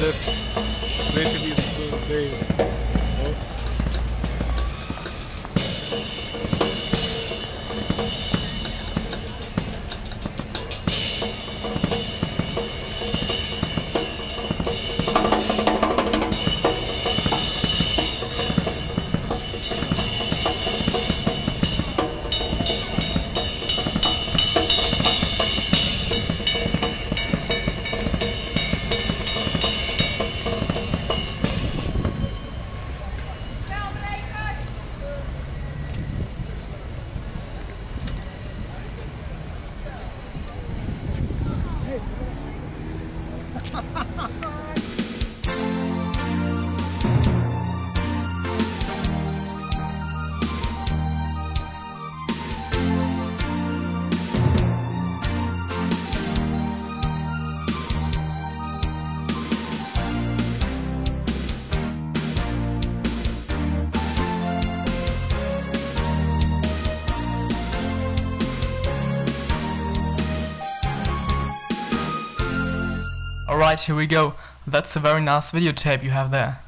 this. Literally, so they. Oh. ハハハハ! Alright, here we go. That's a very nice videotape you have there.